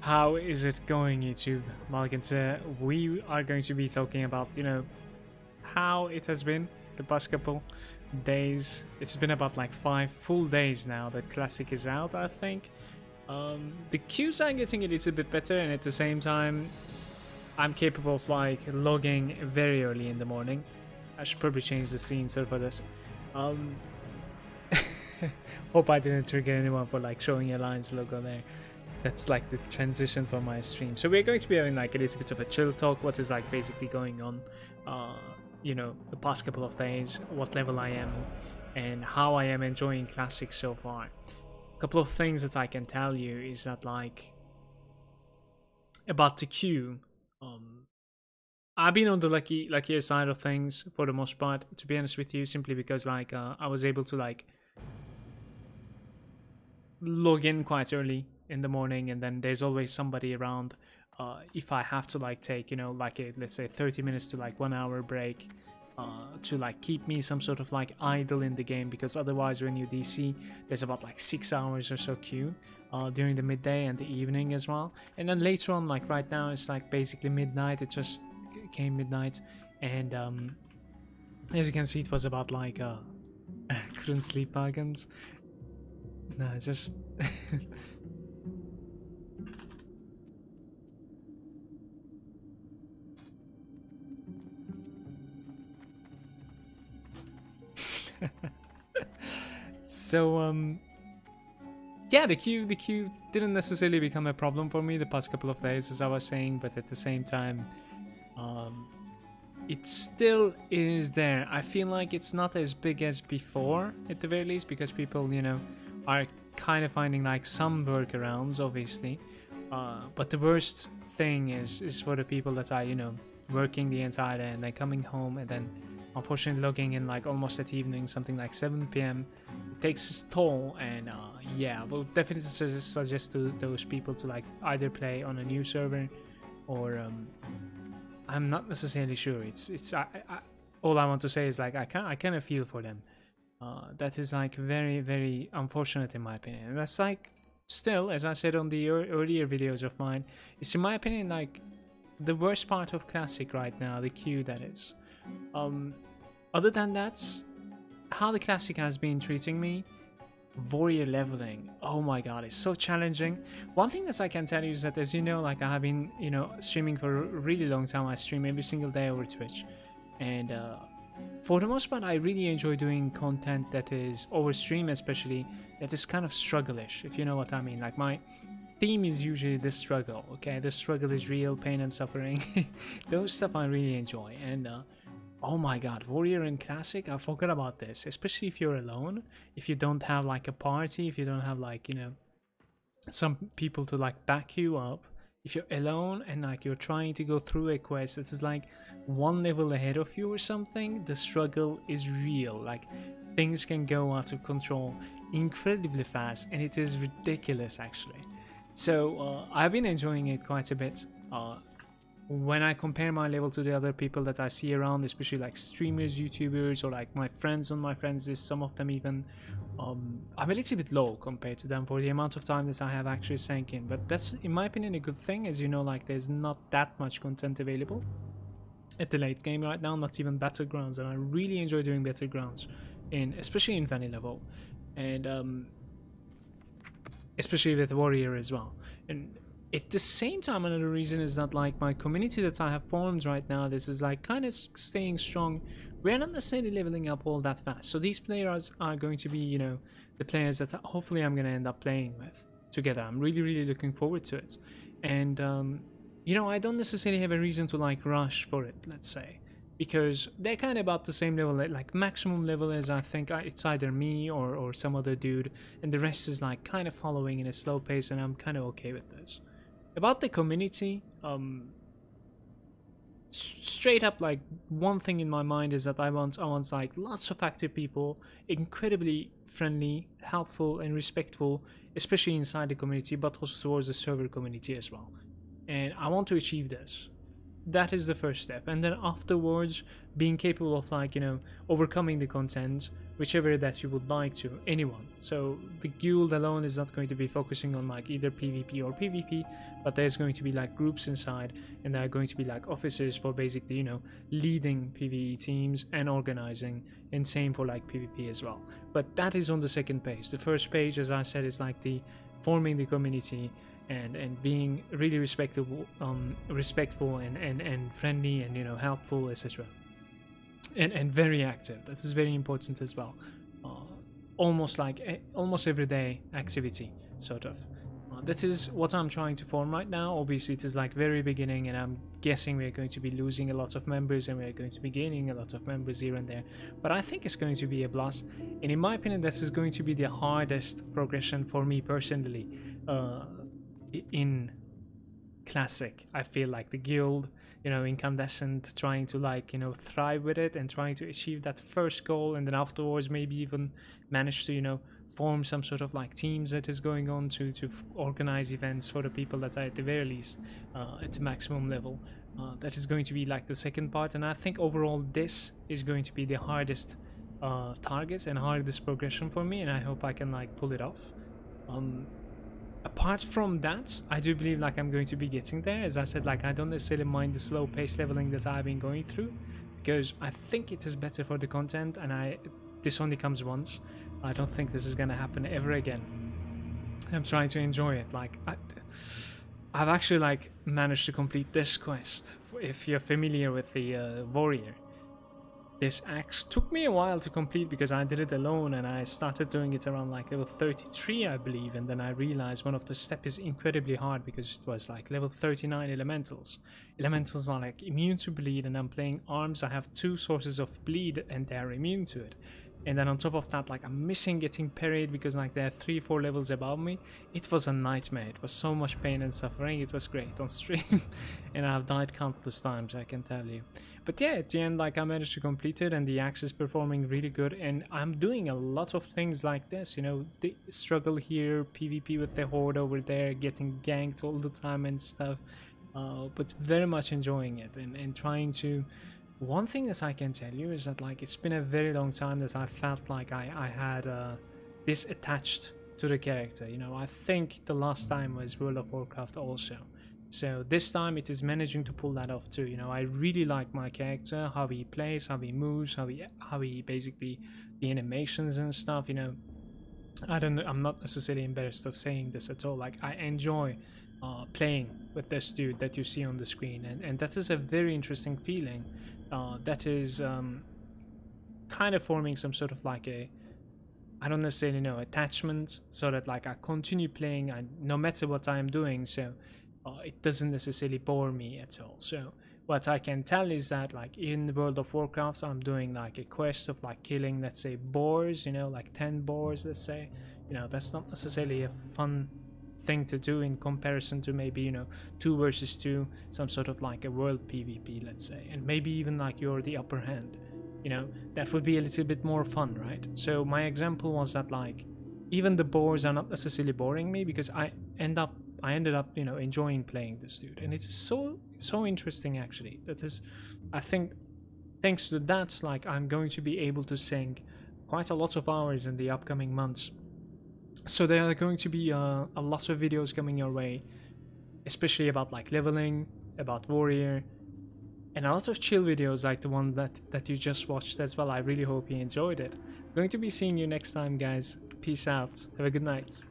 How is it going, YouTube? Malagants, uh, we are going to be talking about, you know, how it has been the past couple days. It's been about like five full days now that Classic is out, I think. Um, the queues are getting a little bit better, and at the same time, I'm capable of like logging very early in the morning. I should probably change the scene so for this. Um, hope I didn't trigger anyone for like showing Alliance logo there that's like the transition for my stream. So we're going to be having like a little bit of a chill talk, what is like basically going on, uh, you know, the past couple of days, what level I am, and how I am enjoying Classic so far. A couple of things that I can tell you is that like about the queue, um, I've been on the lucky luckier side of things for the most part, to be honest with you, simply because like uh, I was able to like log in quite early in the morning and then there's always somebody around uh, if I have to like take you know like a let's say 30 minutes to like one hour break uh, to like keep me some sort of like idle in the game because otherwise when you DC there's about like six hours or so queue uh, during the midday and the evening as well. And then later on like right now it's like basically midnight it just came midnight and um, as you can see it was about like uh, couldn't sleep wagons no just so um yeah the queue the queue didn't necessarily become a problem for me the past couple of days as i was saying but at the same time um it still is there. I feel like it's not as big as before at the very least because people you know are kind of finding like some workarounds obviously. Uh, but the worst thing is is for the people that are you know working the entire day and then coming home and then unfortunately logging in like almost at evening something like 7 p.m takes its toll and uh, yeah we'll definitely su suggest to those people to like either play on a new server or um, i'm not necessarily sure. It's it's I, I, all i want to say is like i can i kind of feel for them. Uh, that is like very very unfortunate in my opinion. And that's like still as i said on the earlier videos of mine it's in my opinion like the worst part of classic right now the queue that is. Um, other than that, how the classic has been treating me, warrior leveling. Oh my god, it's so challenging. One thing that I can tell you is that, as you know, like I have been, you know, streaming for a really long time. I stream every single day over Twitch, and uh, for the most part, I really enjoy doing content that is over stream, especially that is kind of struggle-ish, if you know what I mean. Like my theme is usually the struggle. Okay, the struggle is real, pain and suffering. Those stuff I really enjoy, and. Uh, Oh my god, Warrior in Classic? I forgot about this. Especially if you're alone. If you don't have like a party, if you don't have like, you know, some people to like back you up. If you're alone and like you're trying to go through a quest that is like one level ahead of you or something, the struggle is real. Like things can go out of control incredibly fast and it is ridiculous actually. So uh, I've been enjoying it quite a bit. Uh, when I compare my level to the other people that I see around, especially like streamers, YouTubers, or like my friends on my friends list, some of them even, um, I'm a little bit low compared to them for the amount of time that I have actually sank in. But that's, in my opinion, a good thing, as you know, like there's not that much content available at the late game right now, not even Battlegrounds, and I really enjoy doing Battlegrounds, in especially in Vanilla level, and um, especially with Warrior as well. And at the same time another reason is that like my community that i have formed right now this is like kind of staying strong. We're not necessarily leveling up all that fast. So these players are going to be you know the players that hopefully i'm going to end up playing with together. I'm really really looking forward to it. And um you know i don't necessarily have a reason to like rush for it let's say because they're kind of about the same level like maximum level as i think it's either me or or some other dude and the rest is like kind of following in a slow pace and i'm kind of okay with this about the community um straight up like one thing in my mind is that i want i want like lots of active people incredibly friendly helpful and respectful especially inside the community but also towards the server community as well. And i want to achieve this that is the first step. And then afterwards being capable of like you know overcoming the content whichever that you would like to anyone. So the guild alone is not going to be focusing on like either pve or pvp but there's going to be like groups inside and there are going to be like officers for basically you know leading pve teams and organizing and same for like pvp as well. But that is on the second page. The first page as i said is like the forming the community and and being really respectable um respectful and and and friendly and you know helpful etc and and very active. That is very important as well. Uh, almost like almost everyday activity sort of. Uh, that is what i'm trying to form right now. Obviously it is like very beginning and i'm guessing we're going to be losing a lot of members and we're going to be gaining a lot of members here and there. But i think it's going to be a blast. And in my opinion this is going to be the hardest progression for me personally. Uh, in classic i feel like the guild you know incandescent trying to like you know thrive with it and trying to achieve that first goal and then afterwards maybe even manage to you know form some sort of like teams that is going on to to organize events for the people that are at the very least uh, at the maximum level. Uh, that is going to be like the second part and i think overall this is going to be the hardest uh, targets and hardest progression for me and i hope i can like pull it off. Um, apart from that i do believe like i'm going to be getting there. As i said like i don't necessarily mind the slow pace leveling that i've been going through because i think it is better for the content and i this only comes once. I don't think this is gonna happen ever again. I'm trying to enjoy it like I, i've actually like managed to complete this quest if you're familiar with the uh, warrior this axe took me a while to complete because I did it alone and I started doing it around like level 33 I believe and then I realized one of the steps is incredibly hard because it was like level 39 elementals. Elementals are like immune to bleed and I'm playing arms I have two sources of bleed and they're immune to it and then on top of that like i'm missing getting parried because like they're three four levels above me. It was a nightmare. It was so much pain and suffering. It was great on stream. And i've died countless times i can tell you. But yeah at the end like i managed to complete it and the axe is performing really good. And i'm doing a lot of things like this you know the struggle here pvp with the horde over there getting ganked all the time and stuff. Uh, but very much enjoying it and, and trying to one thing that I can tell you is that like it's been a very long time that I felt like I, I had uh, this attached to the character. You know, I think the last time was World of Warcraft also. So this time it is managing to pull that off too. You know, I really like my character, how he plays, how he moves, how he how he basically the animations and stuff. You know, I don't. I'm not necessarily embarrassed of saying this at all. Like I enjoy uh, playing with this dude that you see on the screen, and and that is a very interesting feeling uh, that is um, kind of forming some sort of like a I don't necessarily know attachment so that like I continue playing I, no matter what I'm doing so uh, it doesn't necessarily bore me at all. So what I can tell is that like in the World of Warcraft I'm doing like a quest of like killing let's say boars you know like 10 boars let's say. You know that's not necessarily a fun thing to do in comparison to maybe you know two versus two some sort of like a world pvp let's say. And maybe even like you're the upper hand you know? That would be a little bit more fun right? So my example was that like even the boars are not necessarily boring me because i end up i ended up you know enjoying playing this dude. And it's so so interesting actually that is i think thanks to that like i'm going to be able to sink quite a lot of hours in the upcoming months so there are going to be uh, a lot of videos coming your way especially about like leveling about warrior and a lot of chill videos like the one that that you just watched as well. I really hope you enjoyed it. I'm going to be seeing you next time guys. Peace out. Have a good night